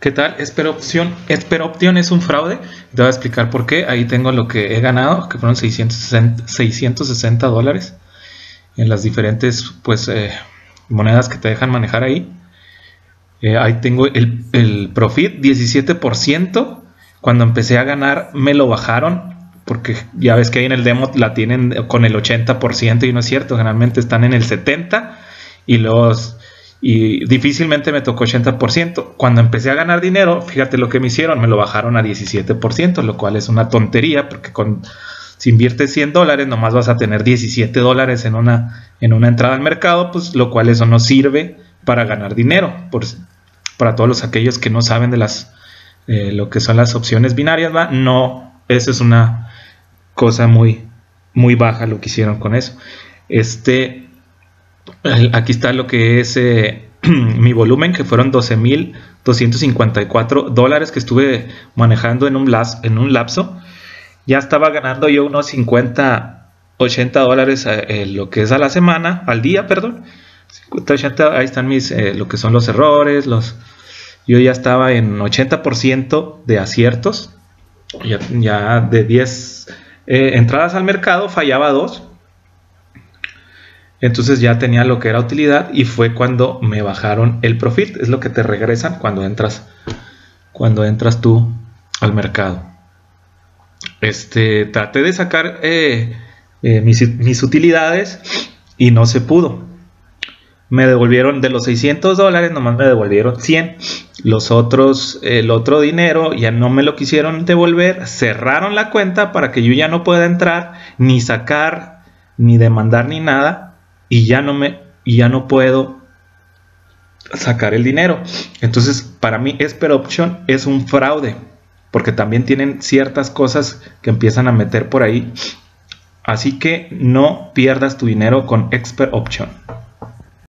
¿Qué tal? Espero Option. Espero Option es un fraude. Te voy a explicar por qué. Ahí tengo lo que he ganado, que fueron 660, 660 dólares en las diferentes pues, eh, monedas que te dejan manejar ahí. Eh, ahí tengo el, el profit, 17%. Cuando empecé a ganar me lo bajaron porque ya ves que ahí en el demo la tienen con el 80% y no es cierto, generalmente están en el 70% y los y difícilmente me tocó 80%. Cuando empecé a ganar dinero, fíjate lo que me hicieron, me lo bajaron a 17%, lo cual es una tontería porque con, si inviertes 100 dólares nomás vas a tener 17 dólares en una, en una entrada al mercado, pues lo cual eso no sirve para ganar dinero. Por, para todos los aquellos que no saben de las eh, lo que son las opciones binarias, ¿va? no, eso es una cosa muy, muy baja lo que hicieron con eso. Este, Aquí está lo que es eh, mi volumen, que fueron 12.254 dólares que estuve manejando en un, en un lapso. Ya estaba ganando yo unos 50, 80 dólares eh, lo que es a la semana, al día, perdón. 50, 80, ahí están mis, eh, lo que son los errores, los... Yo ya estaba en 80% de aciertos. Ya, ya de 10 entradas al mercado fallaba 2 entonces ya tenía lo que era utilidad y fue cuando me bajaron el profit. Es lo que te regresan cuando entras, cuando entras tú al mercado. Este, traté de sacar eh, eh, mis, utilidades y no se pudo. Me devolvieron de los 600 dólares, nomás me devolvieron 100. Los otros, el otro dinero ya no me lo quisieron devolver. Cerraron la cuenta para que yo ya no pueda entrar, ni sacar, ni demandar, ni nada y ya no me y ya no puedo sacar el dinero. Entonces, para mí Esper Option es un fraude, porque también tienen ciertas cosas que empiezan a meter por ahí. Así que no pierdas tu dinero con Expert Option.